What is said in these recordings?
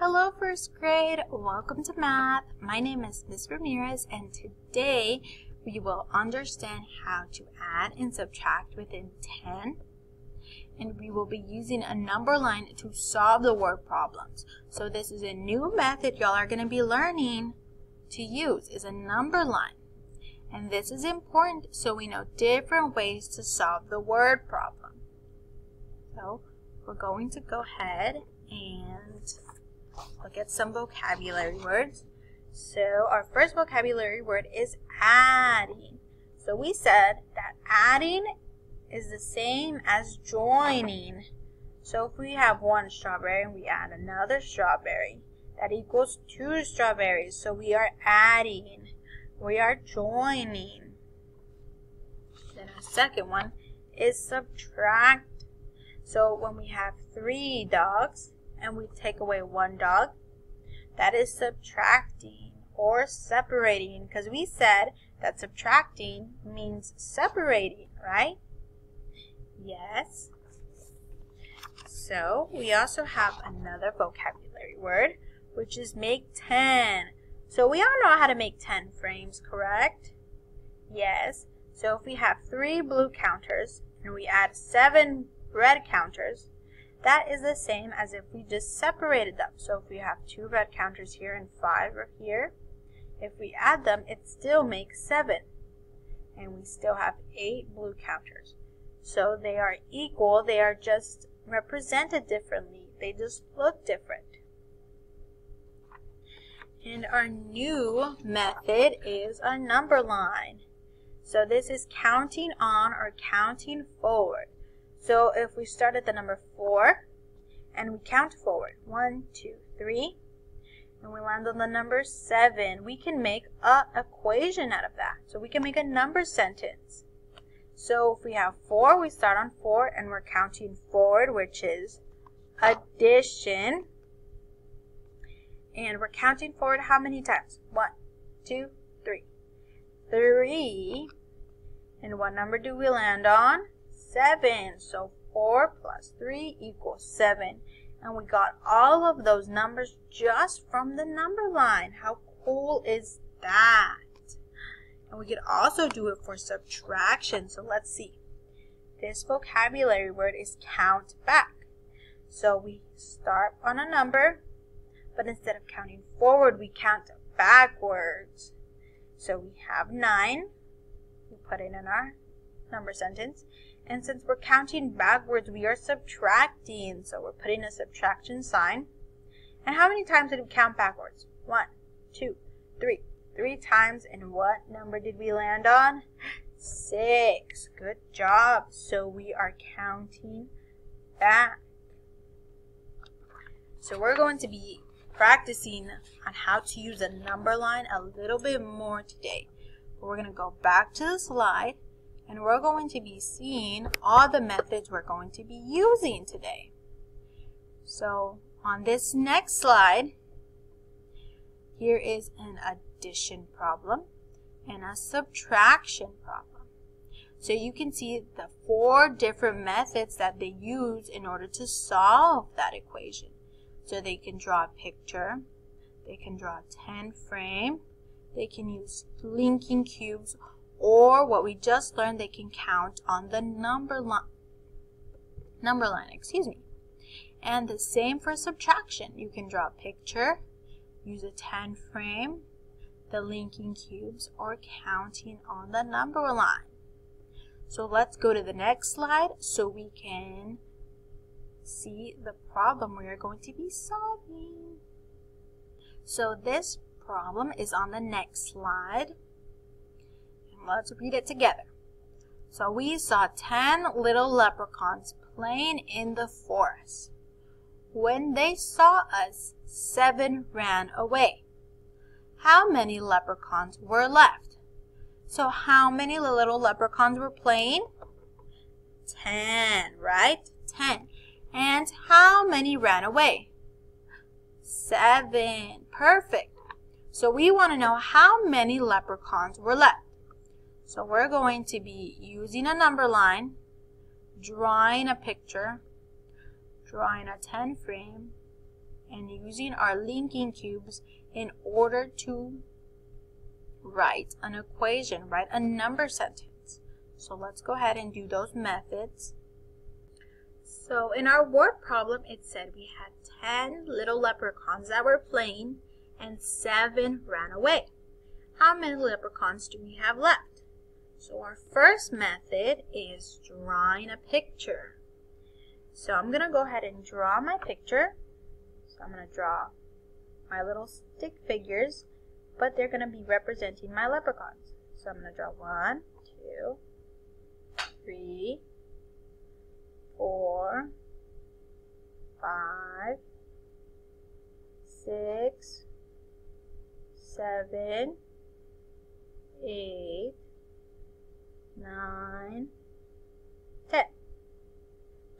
Hello first grade, welcome to math. My name is Ms. Ramirez and today we will understand how to add and subtract within 10 and we will be using a number line to solve the word problems. So this is a new method y'all are going to be learning to use is a number line. And this is important so we know different ways to solve the word problem. So we're going to go ahead and look at some vocabulary words. So our first vocabulary word is adding. So we said that adding is the same as joining. So if we have one strawberry and we add another strawberry, that equals two strawberries. So we are adding. We are joining. Then our second one is subtract. So when we have three dogs, and we take away one dog, that is subtracting or separating because we said that subtracting means separating, right? Yes. So we also have another vocabulary word, which is make 10. So we all know how to make 10 frames, correct? Yes. So if we have three blue counters and we add seven red counters, that is the same as if we just separated them. So if we have two red counters here and five here, if we add them, it still makes seven. And we still have eight blue counters. So they are equal, they are just represented differently. They just look different. And our new method is a number line. So this is counting on or counting forward. So if we start at the number 4 and we count forward, one, two, three, and we land on the number 7, we can make a equation out of that. So we can make a number sentence. So if we have 4, we start on 4 and we're counting forward, which is addition. And we're counting forward how many times? One, two, three. Three. And what number do we land on? 7. So 4 plus 3 equals 7. And we got all of those numbers just from the number line. How cool is that? And we could also do it for subtraction. So let's see. This vocabulary word is count back. So we start on a number, but instead of counting forward, we count backwards. So we have 9. We put it in our number sentence. And since we're counting backwards, we are subtracting. So we're putting a subtraction sign. And how many times did we count backwards? One, two, three. Three times. And what number did we land on? Six. Good job. So we are counting back. So we're going to be practicing on how to use a number line a little bit more today. We're going to go back to the slide and we're going to be seeing all the methods we're going to be using today. So on this next slide, here is an addition problem and a subtraction problem. So you can see the four different methods that they use in order to solve that equation. So they can draw a picture, they can draw a 10 frame, they can use linking cubes, or what we just learned, they can count on the number line, number line, excuse me. And the same for subtraction. You can draw a picture, use a 10 frame, the linking cubes, or counting on the number line. So let's go to the next slide so we can see the problem we are going to be solving. So this problem is on the next slide. Let's read it together. So we saw ten little leprechauns playing in the forest. When they saw us, seven ran away. How many leprechauns were left? So how many little leprechauns were playing? Ten, right? Ten. And how many ran away? Seven. Perfect. So we want to know how many leprechauns were left. So we're going to be using a number line, drawing a picture, drawing a 10 frame, and using our linking cubes in order to write an equation, write a number sentence. So let's go ahead and do those methods. So in our word problem, it said we had 10 little leprechauns that were playing and 7 ran away. How many leprechauns do we have left? So our first method is drawing a picture. So I'm going to go ahead and draw my picture. So I'm going to draw my little stick figures, but they're going to be representing my leprechauns. So I'm going to draw one, two, three, four, five, six, seven, eight, nine, ten.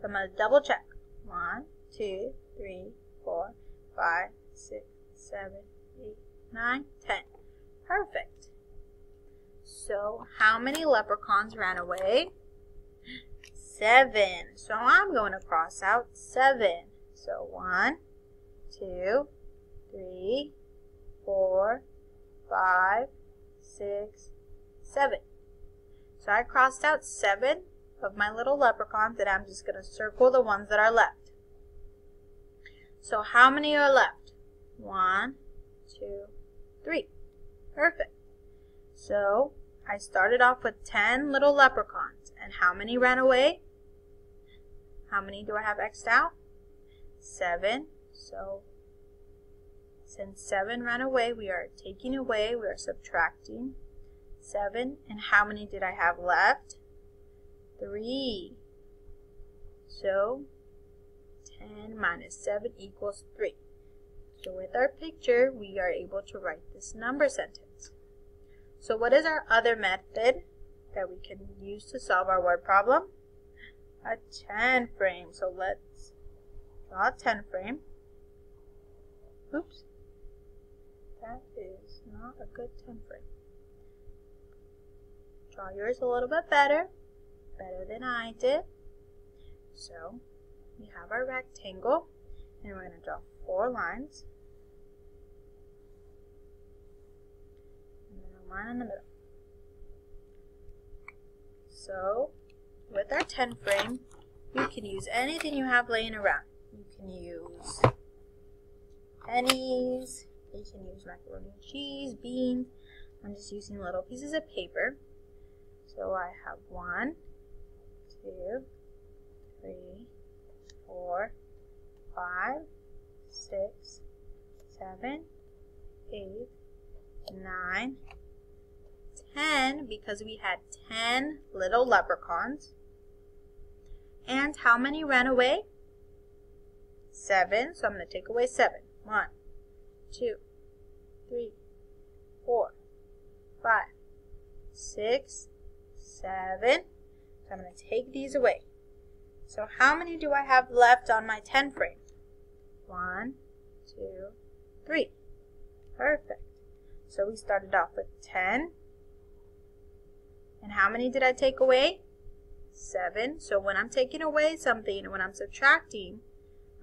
So I'm going to double check. One, two, three, four, five, six, seven, eight, nine, ten. Perfect. So how many leprechauns ran away? Seven. So I'm going to cross out seven. So one, two, three, four, five, six, seven. So I crossed out seven of my little leprechauns and I'm just going to circle the ones that are left. So how many are left? One, two, three. Perfect. So I started off with 10 little leprechauns. And how many ran away? How many do I have xed out? Seven. So since 7 ran away, we are taking away, we are subtracting 7. And how many did I have left? 3. So 10 minus 7 equals 3. So with our picture, we are able to write this number sentence. So what is our other method that we can use to solve our word problem? A 10 frame. So let's draw a 10 frame. Oops. That is not a good 10 frame. Draw yours a little bit better. Better than I did. So we have our rectangle and we're going to draw four lines and then a line in the middle. So with our 10 frame you can use anything you have laying around. You can use pennies, you can use macaroni and cheese, beans. I'm just using little pieces of paper. So I have one, two, three, four, five, six, seven, eight, nine, ten, because we had ten little leprechauns. And how many ran away? Seven, so I'm going to take away seven. One, two, three, four, five, six, seven. So I'm going to take these away. So how many do I have left on my 10 frame? One, two, three. Perfect. So we started off with 10. And how many did I take away? 7. So when I'm taking away something, when I'm subtracting,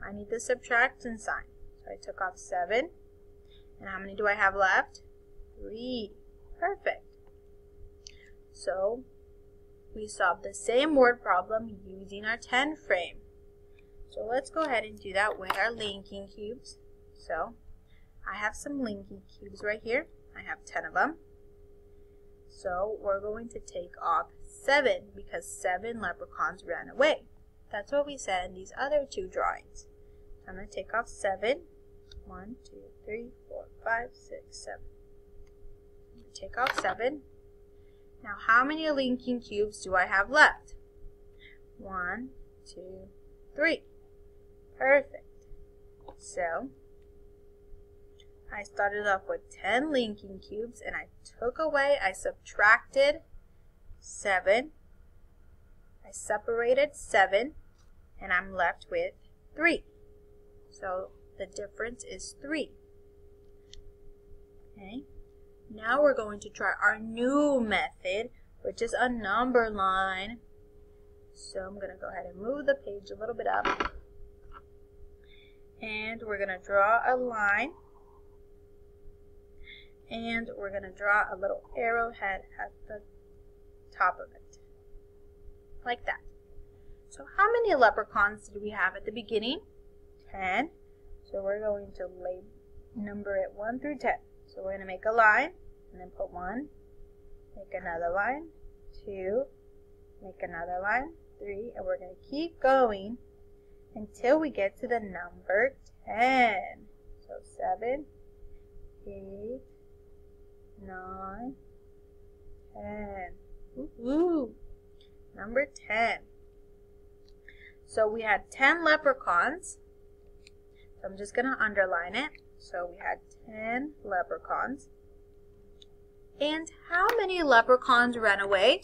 I need the subtraction sign. So I took off 7. And how many do I have left? 3. Perfect. So we solved the same word problem using our 10 frame. So let's go ahead and do that with our linking cubes. So I have some linking cubes right here. I have 10 of them. So we're going to take off 7 because 7 leprechauns ran away. That's what we said in these other two drawings. So I'm going to take off 7. 1, 2, 3, 4, 5, 6, 7. Take off 7. Now, how many linking cubes do I have left? One, two, three. Perfect. So, I started off with 10 linking cubes and I took away, I subtracted 7. I separated 7 and I'm left with 3. So, the difference is 3. Okay. Now we're going to try our new method, which is a number line. So I'm going to go ahead and move the page a little bit up. and we're going to draw a line and we're going to draw a little arrowhead at the top of it like that. So how many leprechauns did we have at the beginning? 10. So we're going to lay number it 1 through 10. So we're going to make a line and then put 1, make another line, 2, make another line, 3, and we're going to keep going until we get to the number 10. So 7, 8, 9, 10. Ooh, ooh. Number 10. So we had 10 leprechauns. So I'm just going to underline it. So we had 10 leprechauns. And how many leprechauns ran away?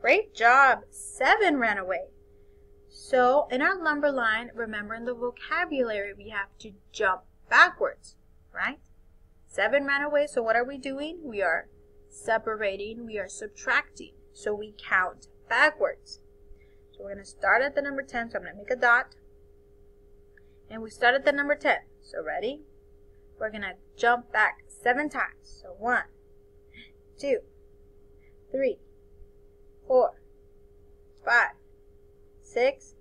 Great job. Seven ran away. So in our number line, remember in the vocabulary, we have to jump backwards, right? Seven ran away. So what are we doing? We are separating. We are subtracting. So we count backwards. So we're going to start at the number 10. So I'm going to make a dot. And we start at the number 10. So ready? We're going to jump back seven times. So one, two, three, four, five, six,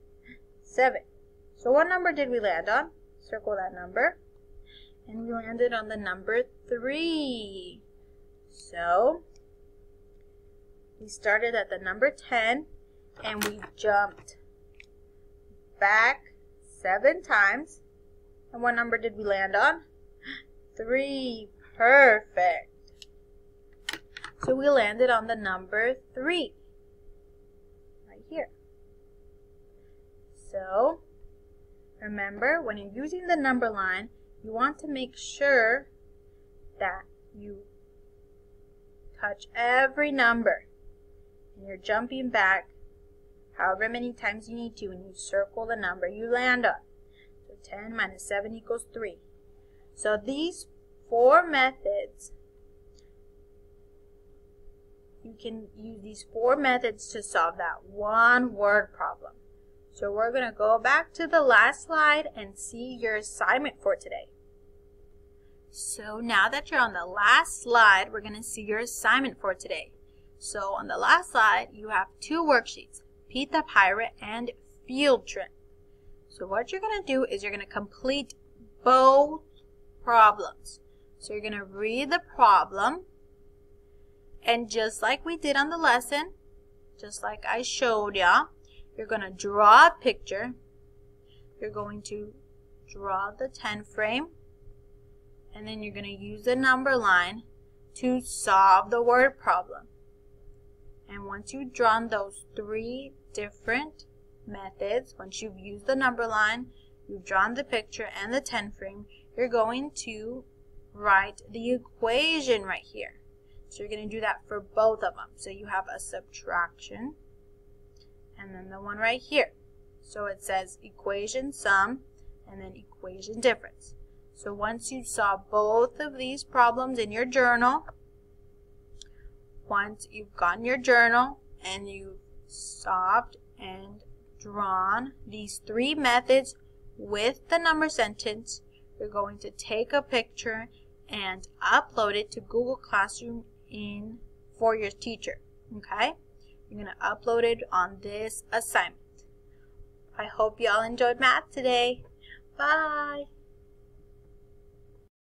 seven. So what number did we land on? Circle that number. And we landed on the number 3. So, we started at the number 10 and we jumped back seven times. And what number did we land on? 3. Perfect. So we landed on the number 3. Right here. So, remember, when you're using the number line, you want to make sure that you touch every number. And you're jumping back however many times you need to and you circle the number you land on. So 10 minus 7 equals 3. So these four methods, you can use these four methods to solve that one word problem. So we're going to go back to the last slide and see your assignment for today. So now that you're on the last slide, we're going to see your assignment for today. So on the last slide, you have two worksheets, Pete the Pirate and Field Trip. So what you're going to do is you're going to complete both problems. So you're going to read the problem, and just like we did on the lesson, just like I showed ya, you're going to draw a picture. You're going to draw the 10 frame, and then you're going to use the number line to solve the word problem. And once you've drawn those three different methods, once you've used the number line, you've drawn the picture and the 10 frame, you're going to write the equation right here. So you're going to do that for both of them. So you have a subtraction and then the one right here. So it says equation sum and then equation difference. So once you solve both of these problems in your journal, once you've gotten your journal and you've solved and drawn these three methods with the number sentence, you're going to take a picture and upload it to Google Classroom in for your teacher. Okay? You're going to upload it on this assignment. I hope y'all enjoyed math today. Bye!